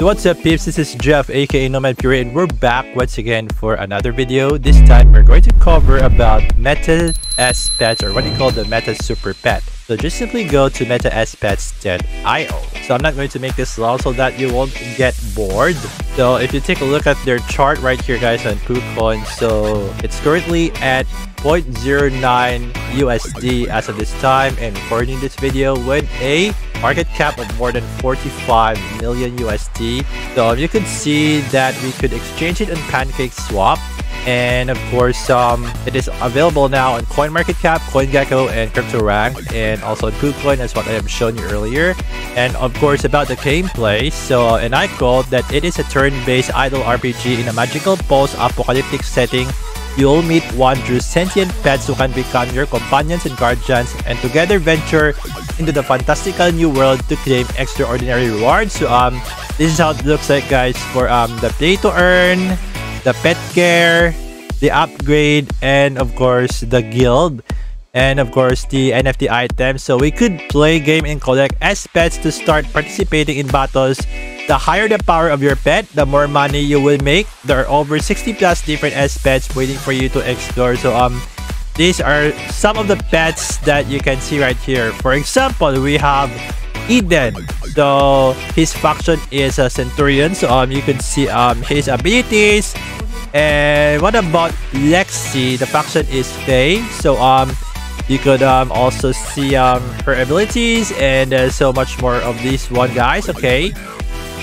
What's up peeps, this is Jeff aka Nomad Fury and we're back once again for another video. This time we're going to cover about Meta S Pets or what you call the Meta Super Pet. So just simply go to metasPets.io. So I'm not going to make this long so that you won't get bored. So if you take a look at their chart right here guys on KuCoin, so it's currently at 0.09 USD as of this time and recording this video with a market cap of more than 45 million USD. So you could see that we could exchange it on Pancake Swap. And of course, um, it is available now on CoinMarketCap, CoinGecko, and CryptoRank, and also on KuCoin as what I have shown you earlier. And of course, about the gameplay, so and I called that it is a turn-based idle RPG in a magical post-apocalyptic setting You'll meet wondrous sentient pets who can become your companions and guardians and together venture into the fantastical new world to claim extraordinary rewards. So um, this is how it looks like guys for um, the play to earn, the pet care, the upgrade, and of course the guild and of course the NFT items. So we could play game and collect S pets to start participating in battles the higher the power of your pet, the more money you will make. There are over 60 plus different S pets waiting for you to explore. So um, these are some of the pets that you can see right here. For example, we have Eden. So his faction is a Centurion. So um, you can see um his abilities. And what about Lexi? The faction is Faye. So um you could um, also see um, her abilities and uh, so much more of these one guys okay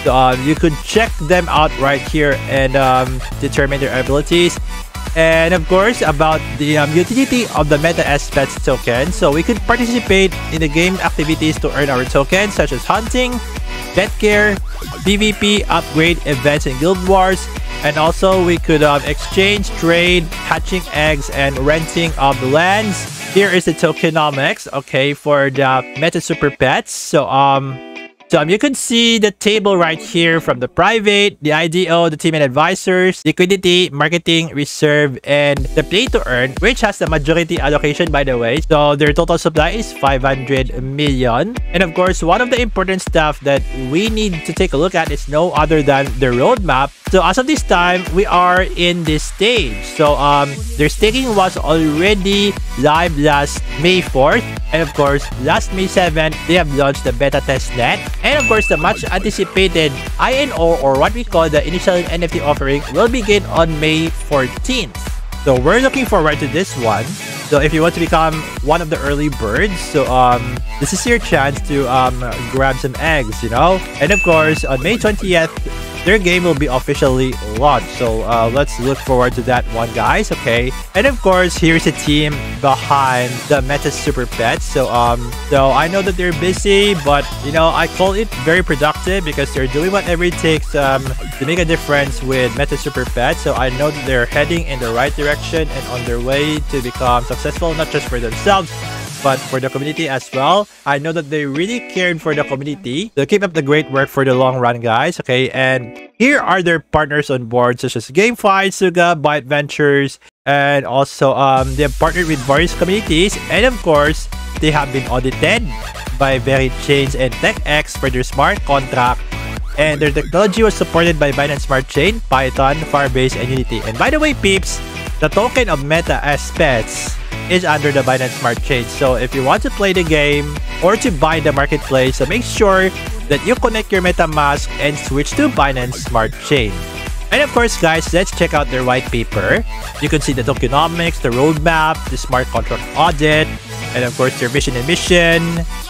so um, you could check them out right here and um, determine their abilities. And of course, about the um, utility of the Meta Pets token. So we could participate in the game activities to earn our tokens such as hunting, pet care, PvP, upgrade, events, and guild wars. And also we could um, exchange, trade, hatching eggs, and renting of the lands. Here is the tokenomics, okay, for the Meta Super Pets. So um so um, you can see the table right here from the private, the IDO, the team and advisors, liquidity, marketing, reserve, and the play to earn, which has the majority allocation by the way. So their total supply is 500 million. And of course, one of the important stuff that we need to take a look at is no other than the roadmap. So as of this time, we are in this stage. So um, their staking was already live last May 4th. And of course, last May 7th, they have launched the beta test net. And of course, the much anticipated INO or what we call the initial NFT offering will begin on May 14th. So we're looking forward to this one. So if you want to become one of the early birds, so um, this is your chance to um, grab some eggs, you know? And of course, on May 20th, their game will be officially launched. So uh, let's look forward to that one, guys. Okay. And of course, here's the team behind the Meta Super Pets. So um, so I know that they're busy, but you know I call it very productive because they're doing whatever it takes um, to make a difference with Meta Super Pets. So I know that they're heading in the right direction and on their way to become successful, not just for themselves but for the community as well. I know that they really cared for the community. So keep up the great work for the long run, guys. Okay, and here are their partners on board, such as GameFi, Suga, Byte Ventures, and also um, they have partnered with various communities. And of course, they have been audited by VeriChains and TechX for their smart contract. And their technology was supported by Binance Smart Chain, Python, Firebase, and Unity. And by the way, peeps, the token of Meta as pets is under the Binance Smart Chain. So if you want to play the game or to buy the marketplace, so make sure that you connect your MetaMask and switch to Binance Smart Chain. And of course, guys, let's check out their white paper. You can see the tokenomics, the roadmap, the smart contract audit, and of course, their vision and mission,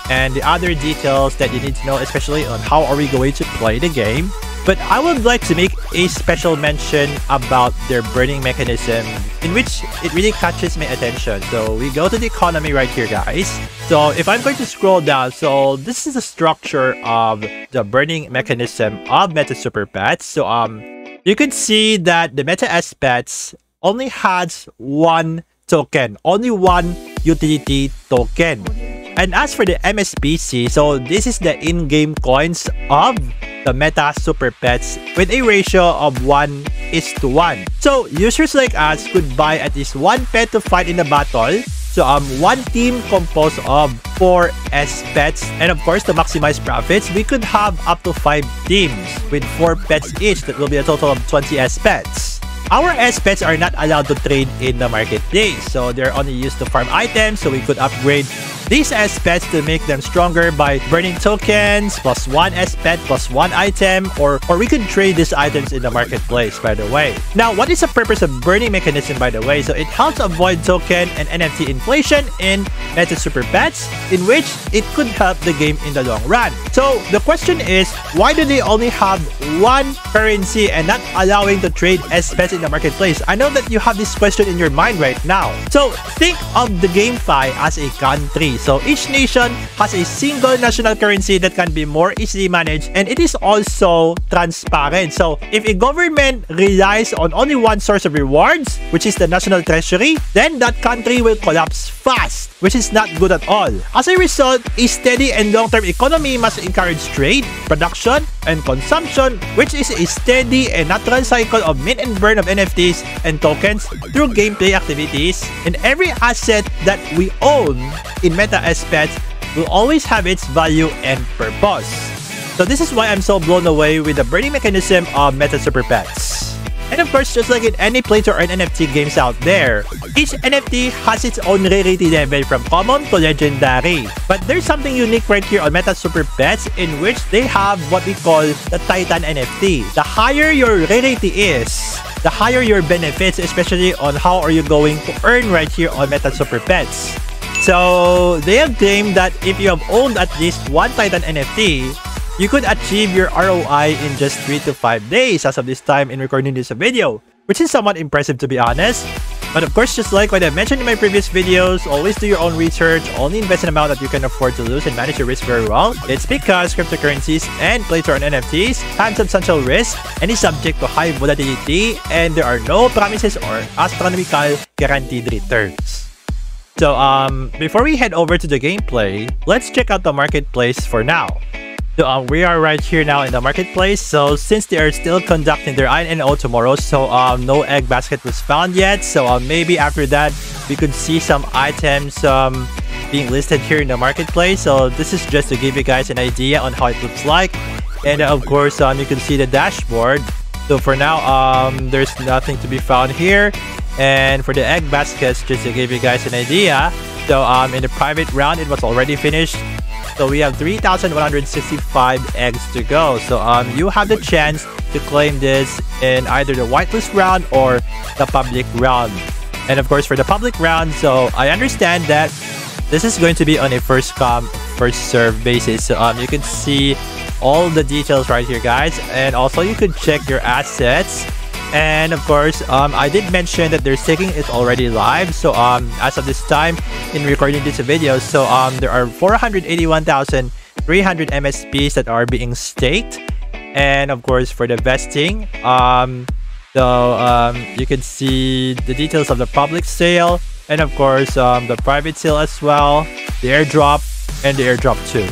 and the other details that you need to know, especially on how are we going to play the game. But I would like to make a special mention about their burning mechanism in which it really catches my attention. So we go to the economy right here, guys. So if I'm going to scroll down, so this is the structure of the burning mechanism of Meta Super Pets. So um, you can see that the Meta S Pets only has one token, only one utility token. And as for the MSPC, so this is the in-game coins of the Meta Super Pets with a ratio of 1 is to 1. So users like us could buy at least one pet to fight in the battle So um, one team composed of four S pets, and of course to maximize profits, we could have up to five teams with four pets each. That will be a total of 20 S pets. Our S pets are not allowed to trade in the marketplace, so they're only used to farm items. So we could upgrade these S pets to make them stronger by burning tokens, plus one S pet, plus one item, or, or we could trade these items in the marketplace, by the way. Now, what is the purpose of burning mechanism, by the way? So it helps avoid token and NFT inflation in Meta Super Pets, in which it could help the game in the long run. So the question is, why do they only have one currency and not allowing to trade S pets in the marketplace? I know that you have this question in your mind right now. So think of the GameFi as a country so each nation has a single national currency that can be more easily managed and it is also transparent. So if a government relies on only one source of rewards, which is the national treasury, then that country will collapse fast, which is not good at all. As a result, a steady and long-term economy must encourage trade, production, and consumption, which is a steady and natural cycle of mint and burn of NFTs and tokens through gameplay activities. And every asset that we own in Meta S Pets will always have its value and purpose. So this is why I'm so blown away with the burning mechanism of Meta Super Pets. And of course, just like in any play to earn NFT games out there, each NFT has its own rarity level from common to legendary. But there's something unique right here on Meta Super Pets in which they have what we call the Titan NFT. The higher your rarity is, the higher your benefits, especially on how are you going to earn right here on Meta Super Pets. So they have claimed that if you have owned at least one Titan NFT, you could achieve your ROI in just 3 to 5 days as of this time in recording this video, which is somewhat impressive to be honest. But of course, just like what I mentioned in my previous videos, always do your own research, only invest an amount that you can afford to lose and manage your risk very well. It's because cryptocurrencies and play to earn NFTs have substantial risk and is subject to high volatility and there are no promises or astronomical guaranteed returns. So um, before we head over to the gameplay, let's check out the marketplace for now. So um, we are right here now in the marketplace. So since they are still conducting their INO tomorrow, so um, no egg basket was found yet. So um, maybe after that, we could see some items um, being listed here in the marketplace. So this is just to give you guys an idea on how it looks like. And uh, of course, um, you can see the dashboard. So for now, um, there's nothing to be found here. And for the egg baskets, just to give you guys an idea, so um, in the private round, it was already finished. So we have 3,165 eggs to go. So um, you have the chance to claim this in either the whitelist round or the public round. And of course, for the public round, so I understand that this is going to be on a first come, first serve basis. So um, you can see all the details right here, guys. And also you could check your assets and of course, um, I did mention that their staking is already live. So um, as of this time in recording this video, so um, there are 481,300 MSPs that are being staked. And of course, for the vesting, um, so um, you can see the details of the public sale and of course um, the private sale as well, the airdrop, and the airdrop too.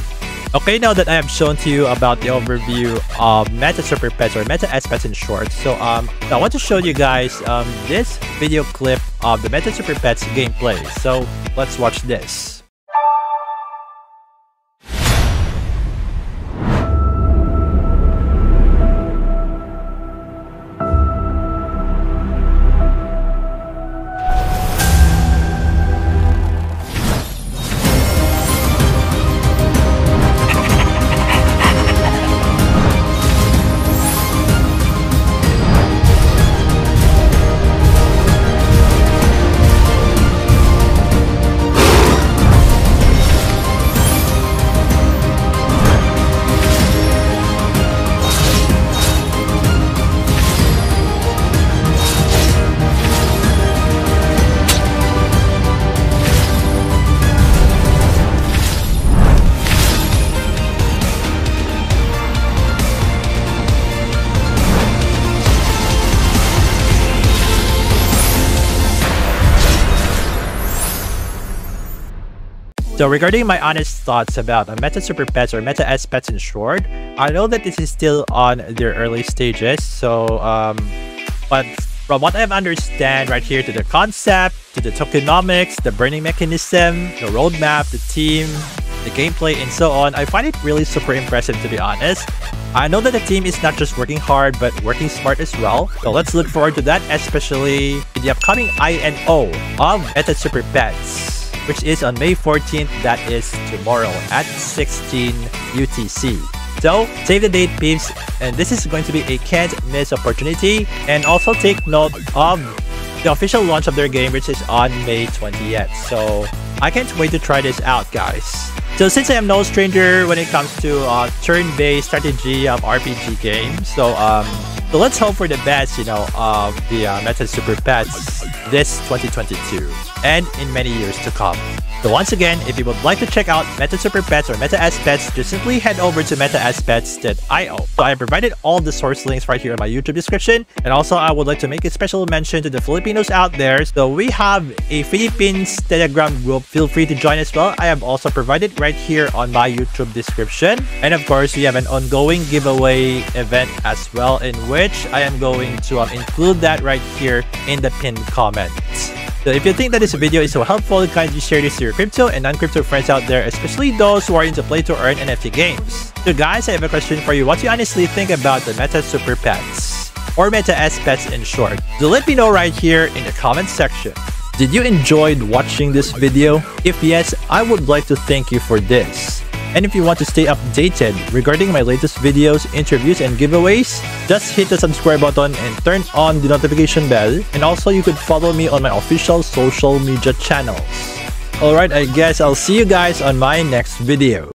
Okay, now that I have shown to you about the overview of Meta Super Pets or Meta S Pets in short, so um, I want to show you guys um, this video clip of the Meta Super Pets gameplay. So let's watch this. So regarding my honest thoughts about Meta Super Pets or Meta S Pets in short, I know that this is still on their early stages. So, um, but From what I understand right here to the concept, to the tokenomics, the burning mechanism, the roadmap, the team, the gameplay, and so on, I find it really super impressive to be honest. I know that the team is not just working hard, but working smart as well. So let's look forward to that, especially in the upcoming INO of Meta Super Pets, which is on May 14th, that is tomorrow at 16 UTC. So save the date peeps and this is going to be a can't miss opportunity and also take note of the official launch of their game which is on May 20th. So I can't wait to try this out guys. So since I am no stranger when it comes to uh, turn-based strategy of RPG games, so um, so let's hope for the best, you know, of the uh, Meta Super Pets this 2022 and in many years to come. So once again, if you would like to check out Meta Super Pets or Meta S Pets, just simply head over to metaspets.io. So I provided all the source links right here in my YouTube description. And also, I would like to make a special mention to the Filipinos out there. So we have a Philippines Telegram group. Feel free to join as well. I have also provided right here on my YouTube description. And of course, we have an ongoing giveaway event as well in which I am going to um, include that right here in the pinned comment. So if you think that this video is so helpful, kindly share this to your crypto and non-crypto friends out there, especially those who are into play to earn NFT games. So guys, I have a question for you. What do you honestly think about the Meta Super Pets? Or Meta S Pets in short? So let me know right here in the comment section. Did you enjoy watching this video? If yes, I would like to thank you for this. And if you want to stay updated regarding my latest videos, interviews, and giveaways, just hit the subscribe button and turn on the notification bell. And also you could follow me on my official social media channels. Alright, I guess I'll see you guys on my next video.